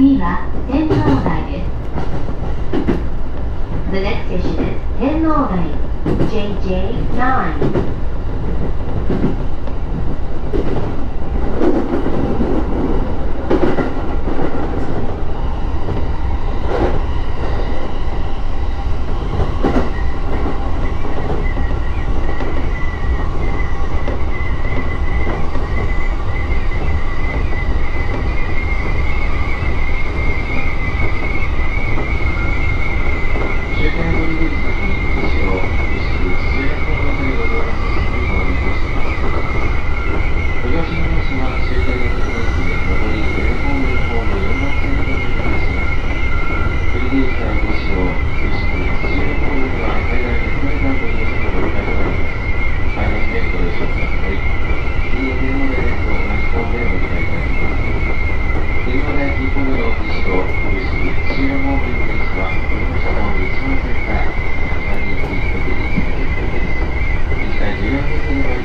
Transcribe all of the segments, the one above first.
次は天皇台です。The next station is 天皇台 JJ9.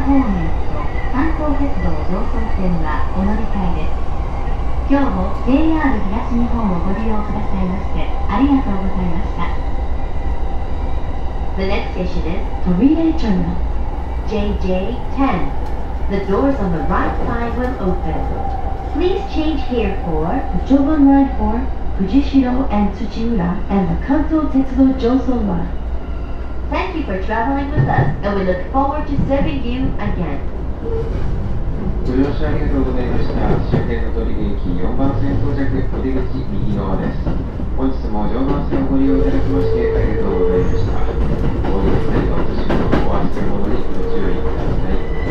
方面と関東鉄道常総線はお乗り換えです今日も JR 東日本をご利用くださいましてありがとうございました The next station is Torire Terminal JJ10 The doors on the right side will open Please change here for Joban Line for Fujishiro and Tsuchiura and the Kanto Tetsudo Joso Line Thank you for traveling with us and we look forward to serving you again. ご乗車ありがとうございました。終点の取出駅4番線到着、入り口右側です。本日も常磐線をご利用いただきましてありがとうございました。ご利用されたお年のお忘れ物にご注意ください。